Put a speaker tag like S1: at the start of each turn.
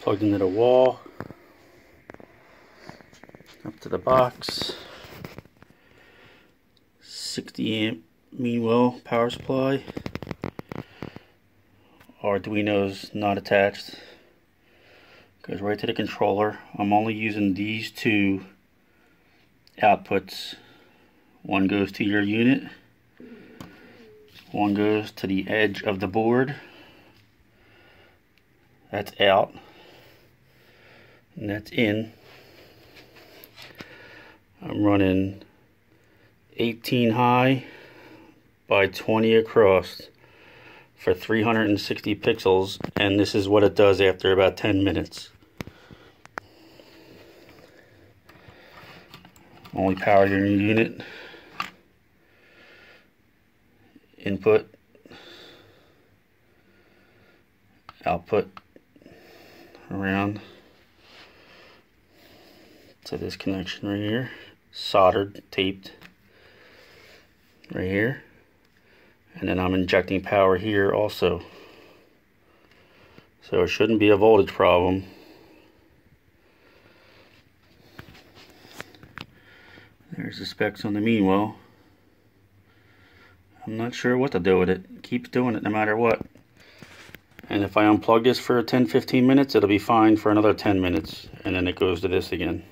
S1: plugged into the wall. Up to the box. 60 amp Meanwell power supply. Arduino's not attached. Goes right to the controller. I'm only using these two outputs. One goes to your unit. One goes to the edge of the board. That's out and that's in. I'm running 18 high by 20 across for 360 pixels and this is what it does after about 10 minutes. Only power your unit. Input. Output. Around to this connection right here. Soldered taped right here. And then I'm injecting power here also. So it shouldn't be a voltage problem. There's the specs on the Meanwell I'm not sure what to do with it. it keeps doing it no matter what. And if I unplug this for 10-15 minutes it'll be fine for another 10 minutes. And then it goes to this again